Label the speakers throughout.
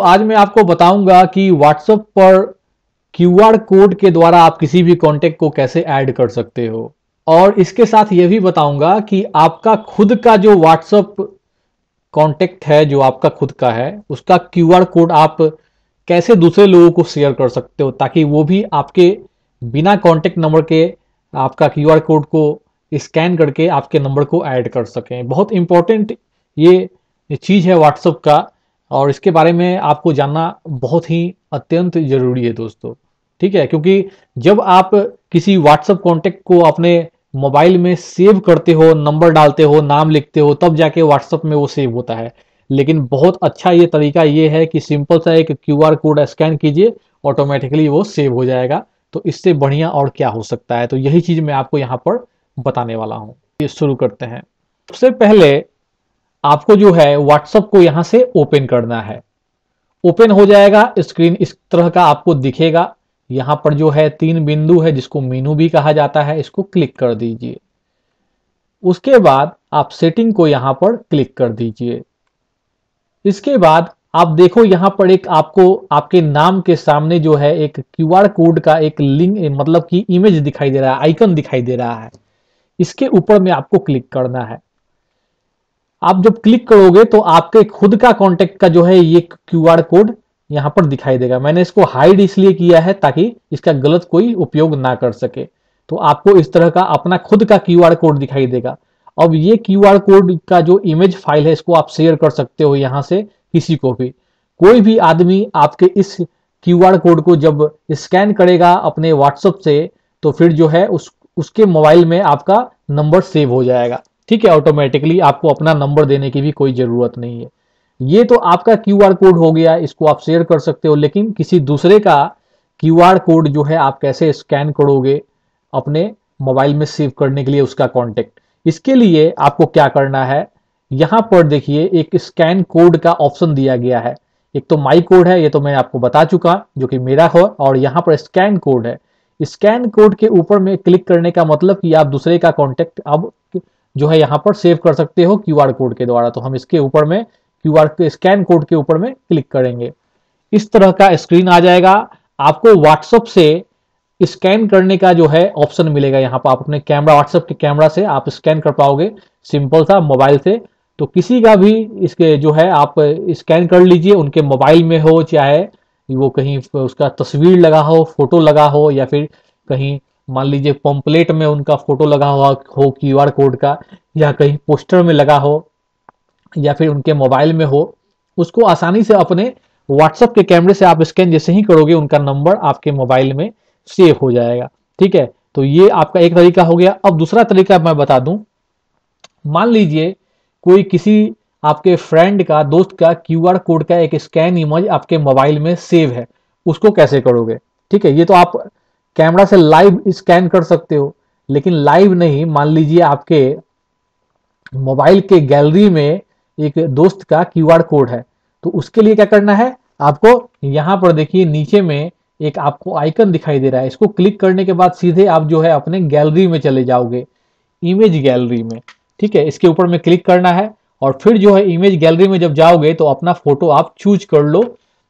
Speaker 1: आज मैं आपको बताऊँगा कि व्हाट्सएप पर क्यूआर कोड के द्वारा आप किसी भी कॉन्टेक्ट को कैसे ऐड कर सकते हो। और इसके साथ यह भी बताऊँगा कि आपका खुद का जो व्हाट्सएप कॉन्टेक्ट है, जो आपका खुद का है, उसका क्यूआर कोड आप कैसे दूसरे लोगों को शेयर कर सकते हो ताकि वो भी आपके बिना कॉन्टेक्ट नंबर के आपका क्यूआर कोड को स्कैन करके आपके नंबर को ऐड कर सकें। बहुत इंपॉर्टेंट ये चीज़ है व्हाट्सएप का। और इसके बारे में आपको जानना बहुत ही अत्यंत ज़रूरी है दोस्तों। ठीक है? क्योंकि जब आप किसी व्हाट्सएप कॉन्टेक्ट को अपने मोबाइल में सेव करते हो नंबर डालते हो, नाम लिखते हो, तब जाके व्हाट्सएप में वो सेव होता है। लेकिन बहुत अच्छा ये तरीका ये है कि सिंपल सा एक क्यूआर कोड स्कैन कीजिए ऑटोमेटिकली वो सेव हो जाएगा। तो इससे बढ़िया और क्या हो सकता है? तो यही चीज़ मैं आपको यहाँ पर बताने वाला हूँ। ये शुरू करते हैं। सबसे पहले आपको जो है व्हाट्सएप को यहाँ से ओपन करना है। ओपन हो जाएगा स्क्रीन इस तरह का आपको दिखेगा। यहाँ पर जो है तीन बिंदु है जिसको मीनू भी कहा जाता है, इसको क्लिक कर दीजिए। उसके बाद आप सेटिंग को यहाँ पर क्लिक कर दीजिए। इसके बाद आप देखो यहाँ पर एक आपको, आपके नाम के सामने जो है एक क्यूआर कोड का एक लिंक मतलब कि इमेज दिखाई दे रहा है आइकन दिखाई दे रहा है। इसके ऊपर में आपको क्लिक करना है। आप जब क्लिक करोगे तो आपके खुद का कॉन्टेक्ट का जो है ये क्यूआर कोड यहाँ पर दिखाई देगा। मैंने इसको हाइड इसलिए किया है ताकि इसका गलत कोई उपयोग ना कर सके। तो आपको इस तरह का अपना खुद का क्यूआर कोड दिखाई देगा। अब ये क्यूआर कोड का जो इमेज फ़ाइल है, इसको आप शेयर कर सकते हो यहाँ से किसी को भी। कोई भी आदमी आपके इस क्यूआर कोड को जब स्कैन करेगा अपने व्हाट्सएप से तो फिर जो है उस, उसके मोबाइल में आपका नंबर सेव हो जाएगा। ठीक है ऑटोमेटिकली आपको अपना नंबर देने की भी कोई ज़रूरत नहीं है। ये तो आपका क्यूआर कोड हो गया, इसको आप शेयर कर सकते हो, लेकिन किसी दूसरे का क्यूआर कोड जो है आप कैसे स्कैन करोगे अपने मोबाइल में सेव करने के लिए उसका कॉन्टेक्ट इसके लिए आपको क्या करना है? यहाँ पर देखिए, एक स्कैन कोड का ऑप्शन दिया गया है। एक तो माई कोड है, ये तो मैं आपको बता चुका, जो कि मेरा हो, और यहाँ पर स्कैन कोड है। स्कैन कोड के ऊपर में क्लिक करने का मतलब कि आप दूसरे का कॉन्टेक्ट अब जो है यहाँ पर सेव कर सकते हो क्यूआर कोड के द्वारा। तो हम इसके ऊपर में क्यू आर स्कैन कोड के ऊपर में क्लिक करेंगे। इस तरह का स्क्रीन आ जाएगा। आपको व्हाट्सएप से स्कैन करने का जो है ऑप्शन मिलेगा। यहाँ पर आप अपने कैमरा व्हाट्सएप के कैमरा से आप स्कैन कर पाओगे। सिंपल सा मोबाइल से। तो किसी का भी इसके जो है आप स्कैन कर लीजिए। उनके मोबाइल में हो, चाहे वो कहीं उसका तस्वीर लगा हो फ़ोटो लगा हो, या फिर कहीं मान लीजिए पम्पलेट में उनका फ़ोटो लगा हुआ हो क्यूआर कोड का, या कहीं पोस्टर में लगा हो, या फिर उनके मोबाइल में हो, उसको आसानी से अपने व्हाट्सएप के कैमरे से आप स्कैन जैसे ही करोगे, उनका नंबर आपके मोबाइल में सेव हो जाएगा। ठीक है? तो ये आपका एक तरीका हो गया। अब दूसरा तरीका मैं बता दूँ। मान लीजिए कोई किसी आपके फ्रेंड का, दोस्त का क्यूआर कोड का एक स्कैन इमेज आपके मोबाइल में सेव है, उसको कैसे करोगे? ठीक है? ये तो आप कैमरा से लाइव स्कैन कर सकते हो, लेकिन लाइव नहीं। मान लीजिए आपके मोबाइल के गैलरी में एक दोस्त का क्यूआर कोड है तो उसके लिए क्या करना है? आपको यहाँ पर देखिए, नीचे में एक आपको आइकन दिखाई दे रहा है। इसको क्लिक करने के बाद सीधे आप जो है अपने गैलरी में चले जाओगे, इमेज गैलरी में। ठीक है, इसके ऊपर में क्लिक करना है और फिर जो है इमेज गैलरी में जब जाओगे तो अपना फ़ोटो आप चूज़ कर लो।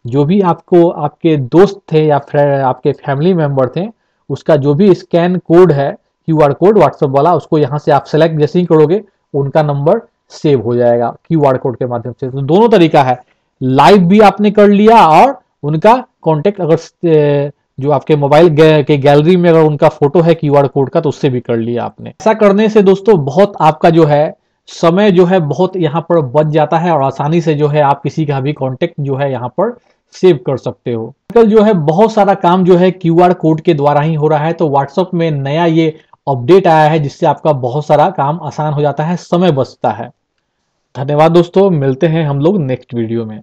Speaker 1: जो भी आपको आपके दोस्त थे या आपके फैमिली मेंबर थे उसका जो भी स्कैन कोड है क्यू आर कोड व्हाट्सएप वाला, उसको यहाँ से आप सेलेक्ट जैसे ही करोगे, उनका नंबर सेव हो जाएगा क्यू आर कोड के माध्यम से। तो दोनों तरीका है। लाइव भी आपने कर लिया और उनका कॉन्टेक्ट अगर जो आपके मोबाइल के गैलरी में अगर उनका फ़ोटो है क्यू आर कोड का तो उससे भी कर लिया आपने। ऐसा करने से दोस्तों, बहुत आपका जो है, समय जो है बहुत यहाँ पर बच जाता है और आसानी से जो है आप किसी का भी कॉन्टेक्ट जो है यहाँ पर सेव कर सकते हो। कल जो है बहुत सारा काम जो है क्यू आर कोड के द्वारा ही हो रहा है तो व्हाट्सएप में नया ये अपडेट आया है, जिससे आपका बहुत सारा काम आसान हो जाता है, समय बचता है। धन्यवाद दोस्तों, मिलते हैं हम लोग नेक्स्ट वीडियो में।